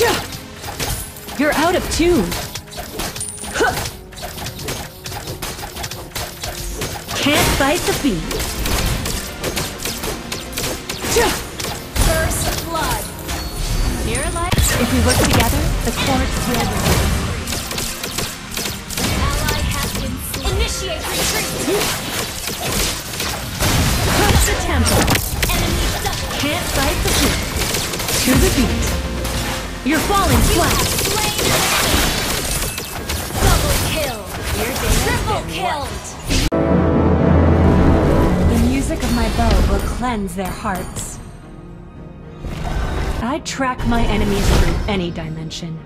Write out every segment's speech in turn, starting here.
You're out of tune. Can't fight the beat. First blood. Here lies. If we work together, the chords will ring. Ally has been slain. Initiate retreat. Push the tempo. Enemy double. Can't fight the beat. To the beat. You're falling flat. have slain an enemy. Double kill. Triple killed. The music of my bow will cleanse their hearts. I track my enemies through any dimension.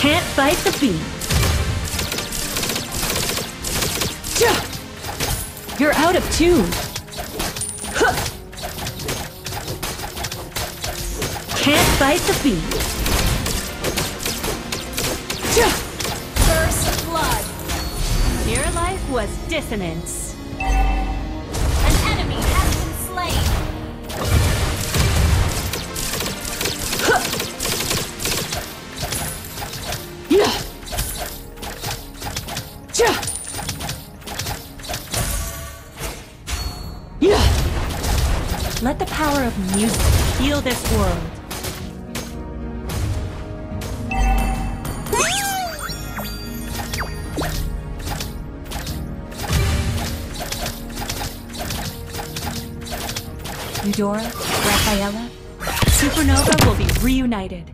Can't fight the beat. You're out of tune. Can't fight the beat. First blood. Your life was dissonance. An enemy has been slain. Yeah. Yeah. Let the power of music heal this world. Eudora, Rafaela, Supernova will be reunited.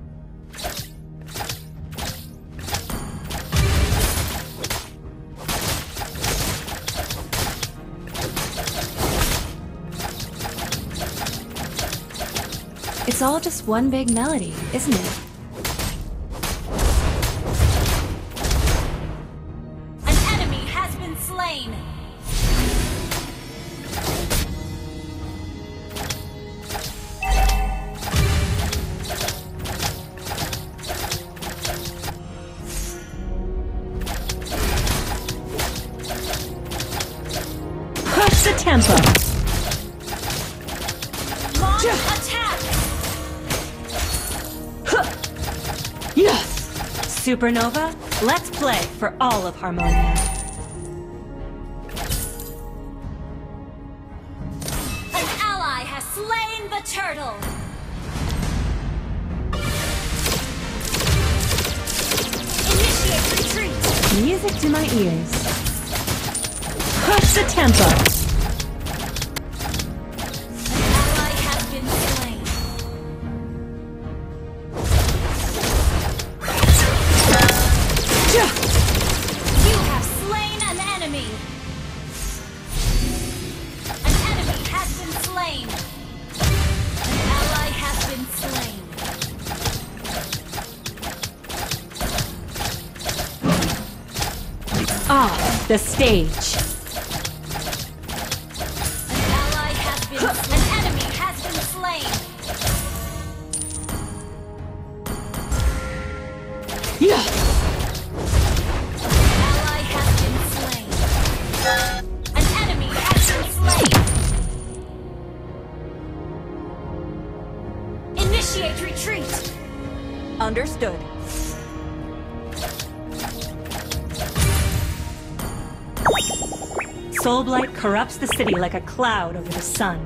It's all just one big melody, isn't it? An enemy has been slain. Push the tempo! Supernova, let's play for all of Harmonia. An ally has slain the turtle. Initiate retreat. Music to my ears. Push the tempo! Off the stage. An ally has been An enemy has been slain. Yeah! Soulblight corrupts the city like a cloud over the sun.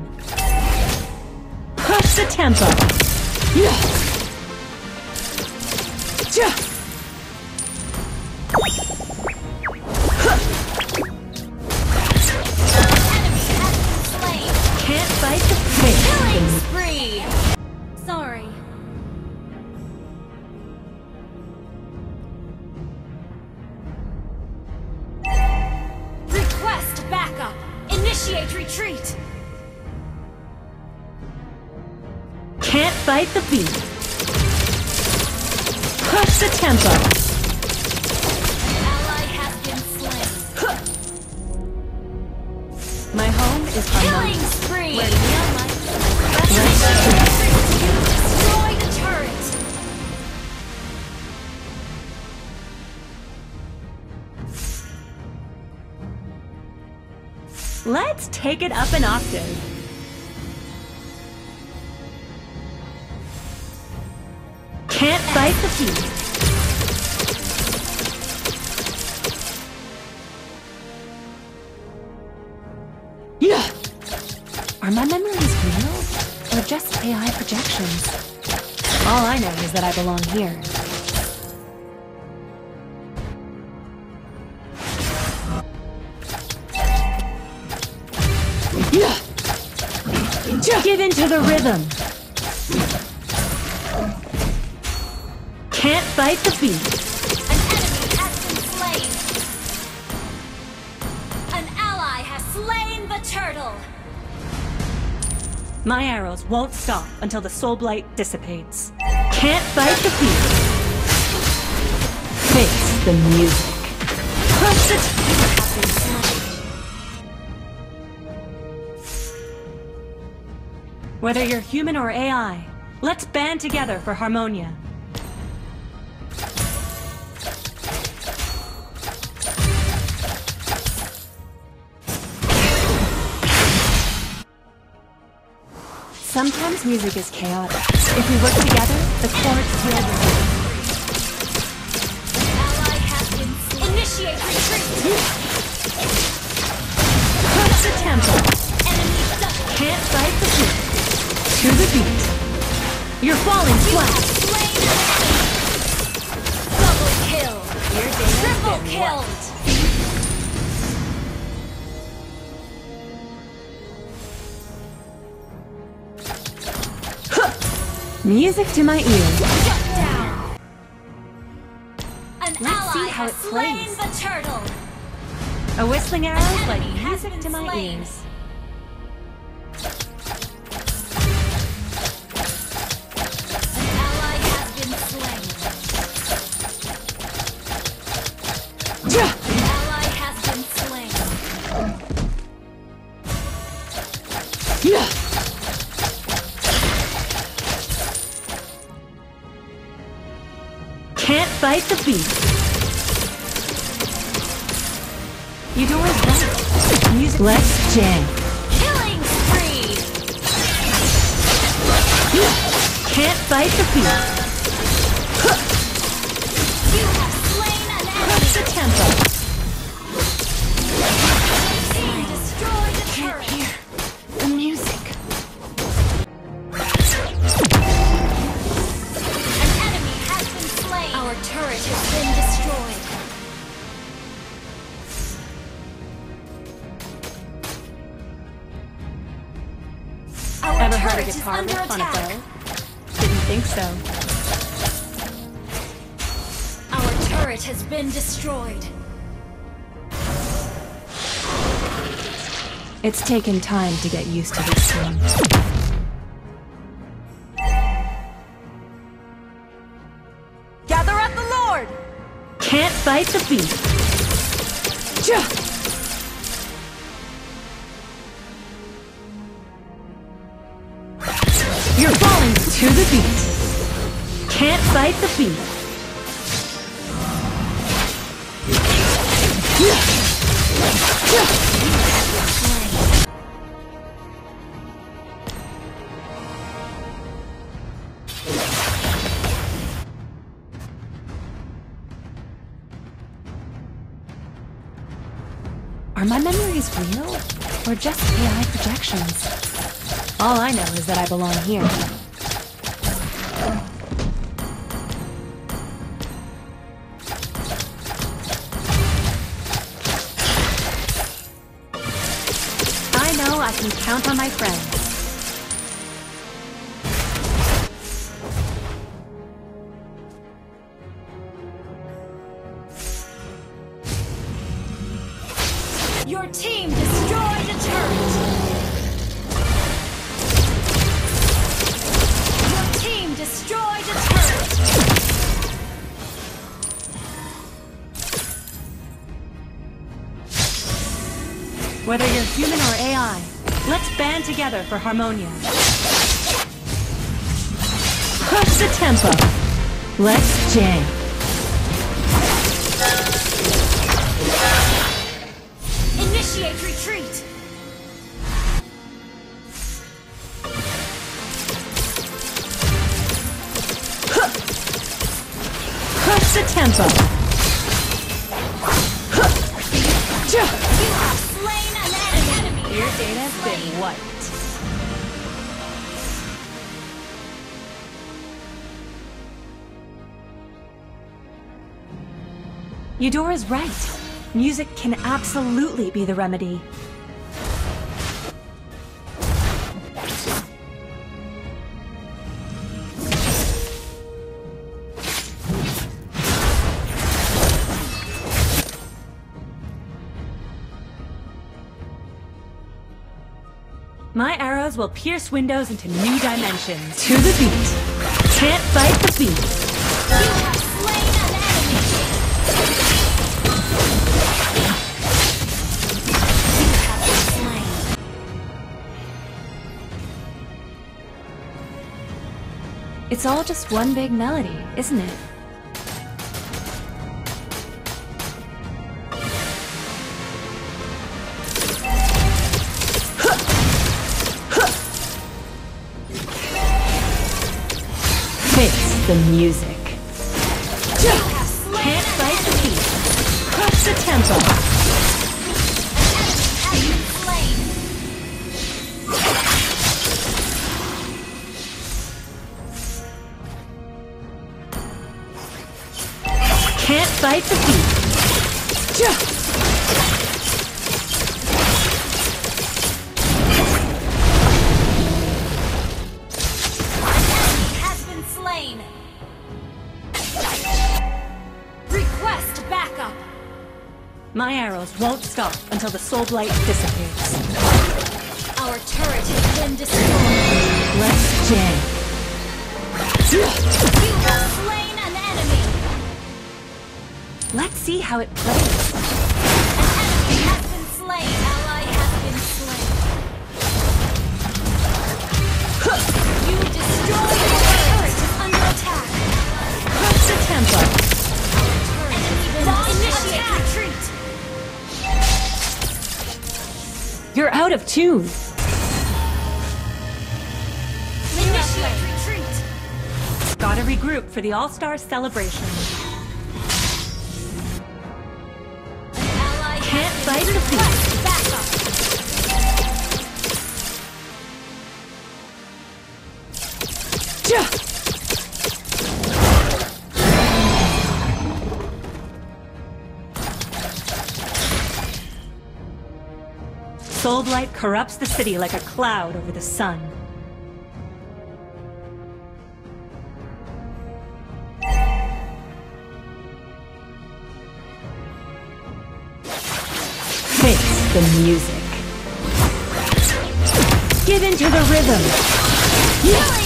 Push the tempo! Yeah! Backup. Initiate retreat. Can't fight the beat. Push the tempo! Ally has been slain. My home is Killing Harmonia. spree. Where Let's take it up an octave. Can't fight the feet. Yeah. Are my memories real or just AI projections? All I know is that I belong here. Give into the rhythm. Can't fight the beat. An enemy has been slain. An ally has slain the turtle. My arrows won't stop until the soul blight dissipates. Can't fight the beat. Face the music. Crush it. Whether you're human or AI, let's band together for Harmonia. Sometimes music is chaotic. If we work together, the chords the You're falling flat. have slain an enemy. Double kill. Triple kill. Music to my ears. Shut down. An Let's see how it plays. the turtle. A whistling arrow is like music to my ears. Fight the beat. You'd always right. Music. Let's jam. Killing spree. Can't fight the beat. You have slain an Crush the enemy. tempo. Our Ever heard a is under attack. Didn't think so. Our turret has been destroyed. It's taken time to get used to this. Gather up the Lord! Can't fight the beat. Ja! To the beat. Can't fight the beat. Are my memories real or just AI projections? All I know is that I belong here. Your team destroyed a turret! Your team destroyed a turret! Whether you're human or AI, let's band together for Harmonia. Push the tempo. Let's jam. Eudora's right. Music can absolutely be the remedy. My arrows will pierce windows into new dimensions. To the beat. Can't fight the beat. It's all just one big melody, isn't it? Face the music. Can't an fight the beat. Crush the tempo. My arrows won't stop until the soul blight disappears. Our turret has been destroyed. Let's jam. You have slain an enemy. Let's see how it plays. An enemy has been slain. Ally has been slain. You destroyed the turret under attack. Crush the tempo. Tune. Retreat. Gotta regroup for the All-Star celebration. Soul blight corrupts the city like a cloud over the sun. Face the music. Get into the rhythm. Killing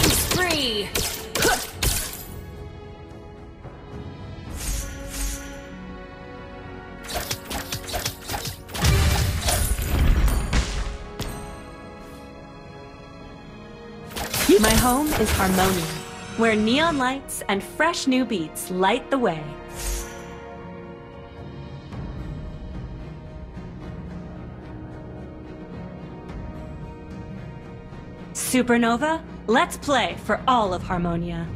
My home is Harmonia, where neon lights and fresh new beats light the way. Supernova, let's play for all of Harmonia.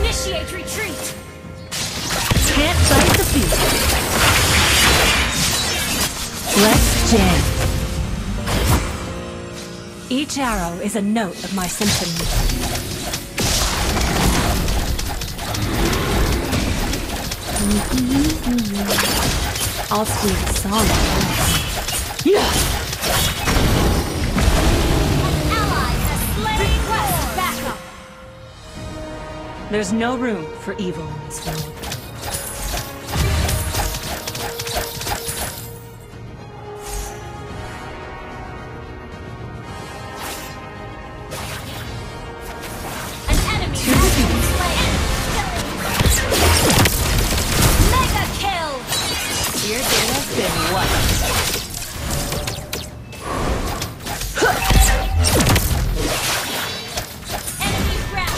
Initiate retreat. Can't fight the beat. Let's jam. Each arrow is a note of my symphony. I'll a song. Yeah. Ally has slain. Request backup. There's no room for evil in this world.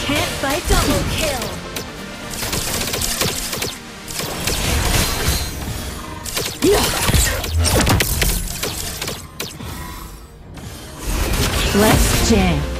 Can't fight Double kill. Let's jam.